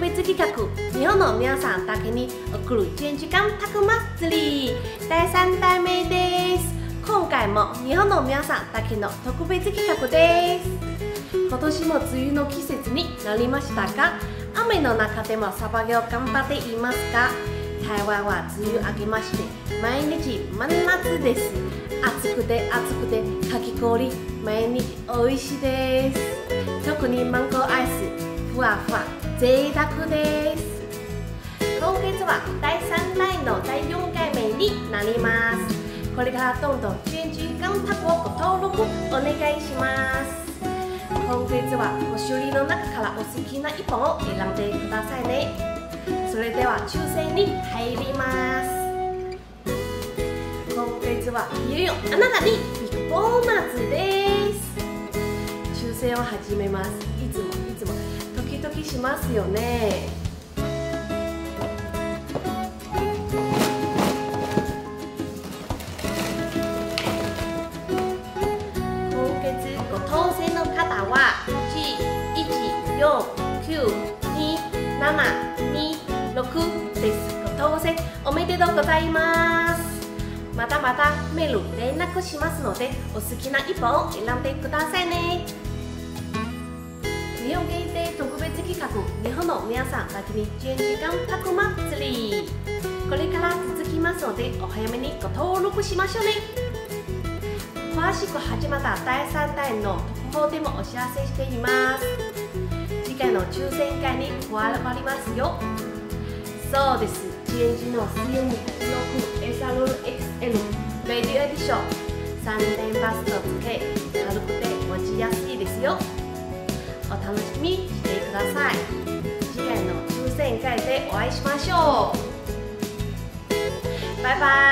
別企画日本の皆さんだけに送る1時間たく祭り。第3代目です。今回も日本の皆さんだけの特別企画です。今年も梅雨の季節になりましたが雨の中でもサバゲを頑張っていますか？台湾は梅雨明けまして毎日真夏です。暑くて暑くてかき氷毎日美味しいです。特にマンゴーアイスふわふわ。贅沢です今月は第3代の第4回目になります。これからどんどん10時間タコをご登録お願いします。今月は5種類の中からお好きな1本を選んでくださいね。それでは抽選に入ります。今月はいよいよあなたにビッグボーナスです。抽選を始めます。いつもいつも時々しますよね。今月ご当選の方は1492726です。ご当選おめでとうございます。またまたメール連絡しますのでお好きな一本を選んでくださいね。日本限定特別企画日本の皆さんだけに10時間たく祭りこれから続きますのでお早めにご登録しましょうね詳しく始まった第3弾の特報でもお知らせしてい。ます次回の抽選会に加わりますよそうです GNG の CM166SRXL レディオエディション3連バスト付け軽くて持ちやすい。ですよお楽しみださい。次回の抽選会でお会いしましょう。バイバイ。